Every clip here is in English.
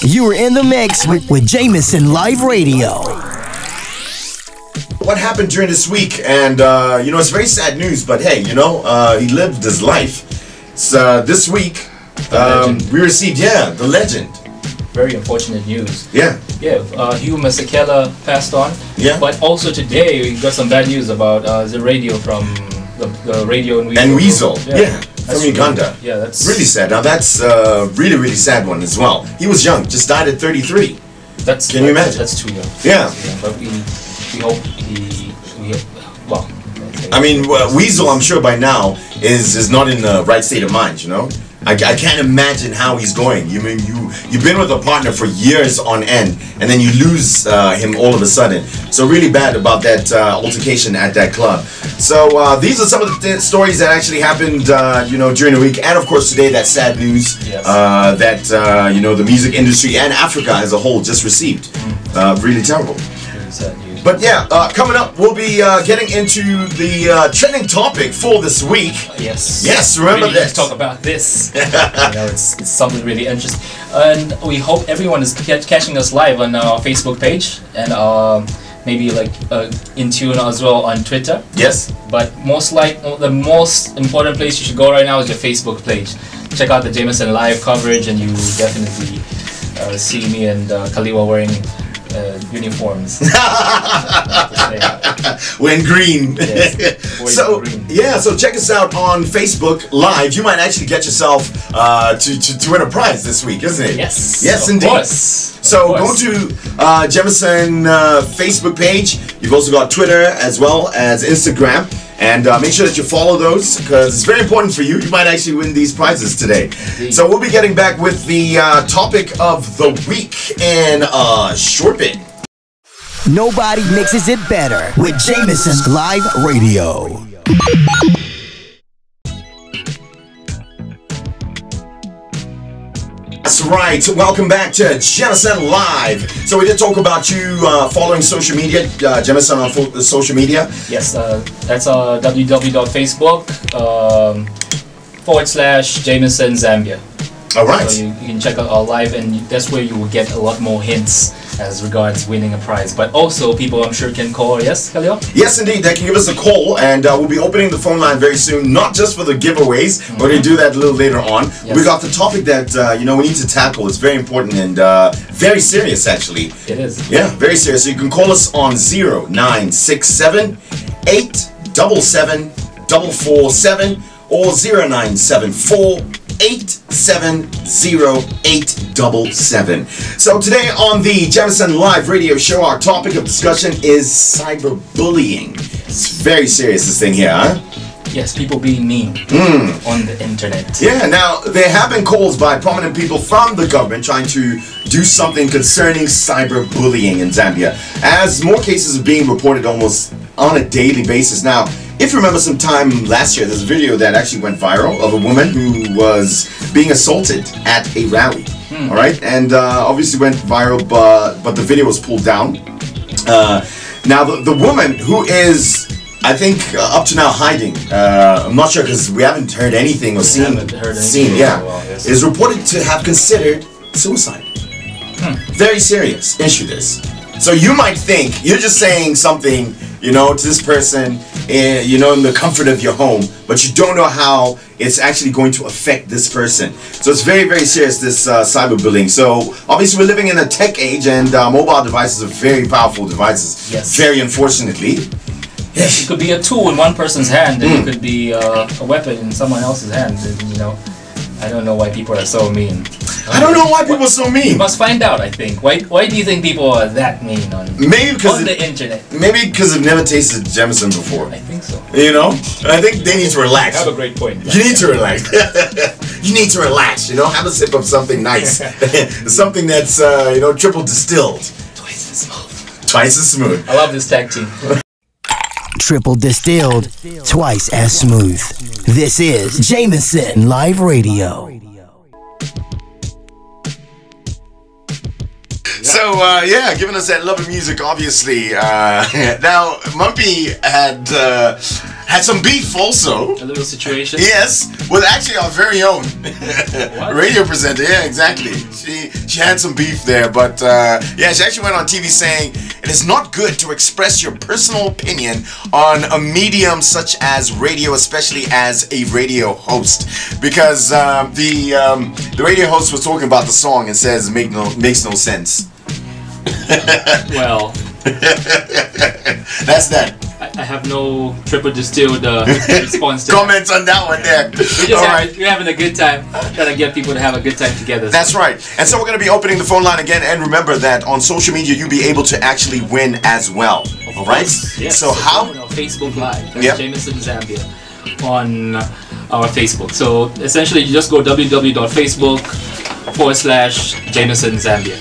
You were in the mix with, with Jameson Live Radio. What happened during this week? And, uh, you know, it's very sad news, but hey, you know, uh, he lived his life. So this week, um, we received, yeah, the legend. Very unfortunate news. Yeah. Yeah, uh, Hugh Masekela passed on. Yeah. But also today we got some bad news about uh, the radio from the, the radio and Weasel. And Weasel, yeah, That's from really- Uganda. yeah, that's Really sad. Now that's uh, really, really sad one as well. He was young, just died at 33. That's Can you imagine? That's too young. Yeah. Too young, But we we hope he we well. I mean, Weasel, I'm sure by now is is not in the right state of mind. You know, I, I can't imagine how he's going. You mean you you've been with a partner for years on end, and then you lose uh, him all of a sudden. So really bad about that uh, altercation at that club. So uh, these are some of the th- stories that actually happened, uh, you know, during the week, and of course today that sad news Yes. uh, that uh, you know the music industry and Africa as a whole just received. Uh, really terrible. Really sad news. But yeah, uh, coming up, we'll be uh, getting into the uh, trending topic for this week. Yes. Yes, remember really this. Talk about this. you know, it's, it's something really interesting, and we hope everyone is ca- catching us live on our Facebook page and um, maybe like uh, in tune as well on Twitter. Yes. But most like the most important place you should go right now is your Facebook page. Check out the Jameson live coverage, and you definitely uh, see me and uh, Kaliwa wearing uh, uniforms. When green. Yes. So green. yeah, so check us out on Facebook Live. You might actually get yourself uh, to, to to win a prize this week, isn't it? Yes. Yes, of indeed. Course. So Of go to uh, Jameson uh, Facebook page. You've also got Twitter as well as Instagram. And uh, make sure that you follow those because it's very important for you. You might actually win these prizes today. Indeed. So we'll be getting back with the uh, topic of the week in a short bit. Nobody mixes it better with Jameson Live Radio. That's right. Welcome back to Jameson Live. So we did talk about you uh, following social media, uh, Jameson on fo- social media. Yes, uh, that's uh, www.facebook um, forward slash Jameson Zambia. All right. So you, you can check out our live, and that's where you will get a lot more hints as regards winning a prize. But also, people I'm sure can call. Yes, Kaliwa? Yes, indeed. They can give us a call, and uh, we'll be opening the phone line very soon. Not just for the giveaways. We're going to do that a little later on. Yes. We got the topic that uh, you know we need to tackle. It's very important and uh, very serious, actually. It is. Yeah, very serious. So you can call us on 0967 877 447 or 0974 870-877. So today on the Jameson Live radio show, our topic of discussion is cyberbullying. It's very serious, this thing here, huh? Yes, people being mean hmm. on the internet. Yeah, now there have been calls by prominent people from the government trying to do something concerning cyberbullying in Zambia, as more cases are being reported almost on a daily basis. Now, if you remember some time last year, there's a video that actually went viral of a woman who was being assaulted at a rally. All right, and uh, obviously went viral, but but the video was pulled down. Uh, now the, the woman who is, I think, uh, up to now hiding. Uh, I'm not sure because we haven't heard anything or seen haven't heard anything seen. Yeah, yes. is reported to have considered suicide. Very serious issue. This. So you might think you're just saying something, you know, to this person, eh, you know, in the comfort of your home, but you don't know how it's actually going to affect this person. So it's very, very serious. This uh, cyberbullying. So obviously we're living in a tech age, and uh, mobile devices are very powerful devices. Yes. Very unfortunately. yes It could be a tool in one person's hand, and Mm. it could be uh, a weapon in someone else's hand. And, you know, I don't know why people are so mean. I don't know why people are so mean. You mean. must find out. I think. Why? Why do you think people are that mean on Maybe because on the internet? maybe because they've never tasted Jameson before. I think so. You know, I think they need to relax. Have a great point. You need to relax. you need to relax. You know, have a sip of something nice, something that's uh, you know triple distilled, Twice as smooth. twice as smooth. I love this tag team. Triple distilled, twice as smooth. This is Jameson Live Radio. So uh, yeah, giving us that love of music, obviously. Uh, now Mampi had uh, had some beef also. A little situation. Yes, with actually our very own What? radio presenter. Yeah, exactly. She she had some beef there, but uh, yeah, she actually went on TV saying it is not good to express your personal opinion on a medium such as radio, especially as a radio host, because um, the um, the radio host was talking about the song and says make no makes no sense. Well, That's that. I, I have no triple distilled uh, response to that. Comments on that one there. We're All having, right. we're having a good time, trying to get people to have a good time together. That's right. And so we're going to be opening the phone line again. And remember that on social media, you'll be able to actually win as well. All right? Yes. So how? On our Facebook Live. Yep. Jameson Zambia on our Facebook. So essentially, you just go www.facebook forward slash Jameson Zambia,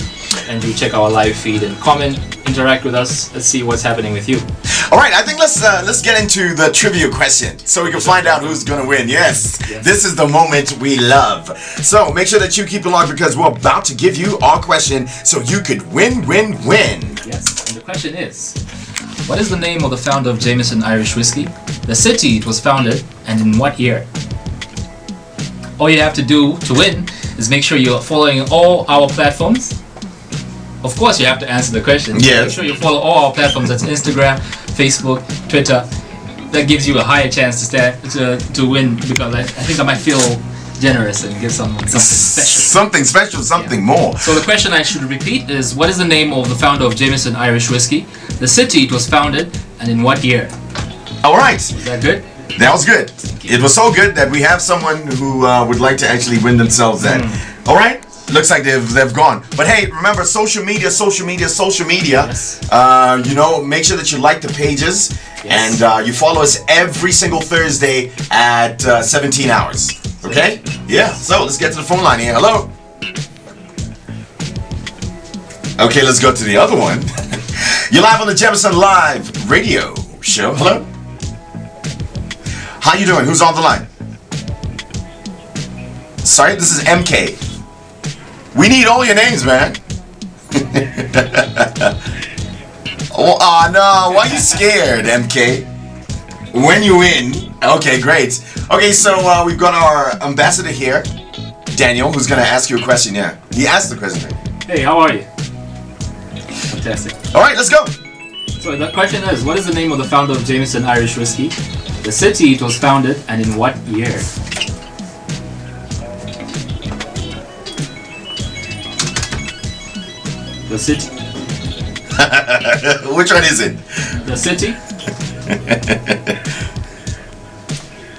and you check our live feed and comment, interact with us, let's see what's happening with you. All right. I think let's uh, let's get into the trivia question so we can find out who's going to win. Yes. Yes. This is the moment we love. So make sure that you keep locked because we're about to give you our question so you could win, win, win. Yes. And the question is, what is the name of the founder of Jameson Irish Whiskey? The city it was founded, and in what year? All you have to do to win is make sure you're following all our platforms. Of course, you have to answer the question. Yeah. Make sure you follow all our platforms. That's Instagram, Facebook, Twitter. That gives you a higher chance to stand, to, to win because I, I think I might feel generous and give some something special. Something special, something more. So the question I should repeat is what is the name of the founder of Jameson Irish Whiskey? The city it was founded and in what year? All right. Is that good? That was good. It was so good that we have someone who uh, would like to actually win themselves that. Hmm. All right. Looks like they've they've gone. But hey, remember social media, social media, social media. Yes. Uh, you know, make sure that you like the pages and uh, you follow us every single Thursday at uh, 17 hours. Okay? Yeah. So let's get to the phone line here. Hello. Okay, let's go to the other one. You're live on the Jefferson Live Radio Show. Hello. How you doing? Who's on the line? Sorry, this is MK. We need all your names, man. oh, ah, no. Why you scared, MK? When you win. Okay, great. Okay, so uh, we've got our ambassador here, Daniel, who's going to ask you a question. Yeah, he asked the question. Hey, how are you? Fantastic. All right, let's go. So the question is, what is the name of the founder of Jameson Irish Whiskey? The city it was founded and in what year? The city. Which one is it? The city.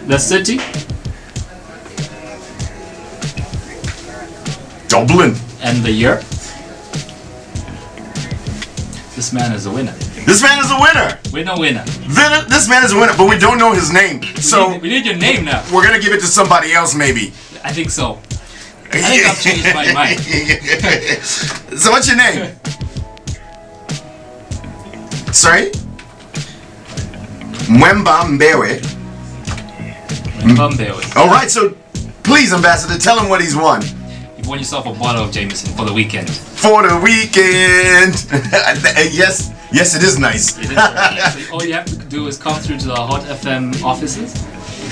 the city. Dublin. And the year. This man is a winner. This man is a winner. Winner, winner. Then uh, This man is a winner, but we don't know his name. We So need, we need your name now. we're gonna give it to somebody else, maybe. I think so. I think I've changed my mind. so what's your name? Sorry? Mwemba Mbewe. Bumbewe. All right, so please, Ambassador, tell him what he's won You've won yourself a bottle of Jameson for the weekend. for the weekend. yes, yes, it is nice. It is so all you have to do is come through to the Hot FM offices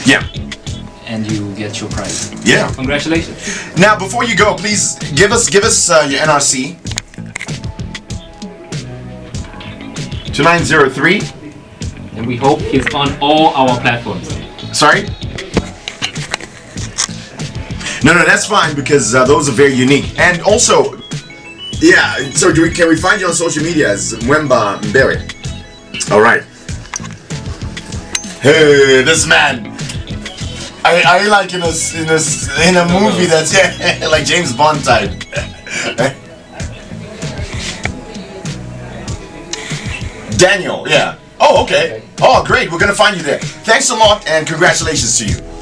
yeah, and you get your prize. yeah. Congratulations. Now, before you go, please give us give us uh, your NRC. Two nine zero three. And we hope he's on all our platforms. Sorry? No, no, that's fine because uh, those are very unique. And also, yeah, so do we, can we find you on social media as Mwemba Mbere? All right. Hey, this man. I, I like in a, in a, in a movie that's yeah, like James Bond type. Daniel, yeah. Oh, okay. Oh, great. We're going to find you there. Thanks a lot and congratulations to you.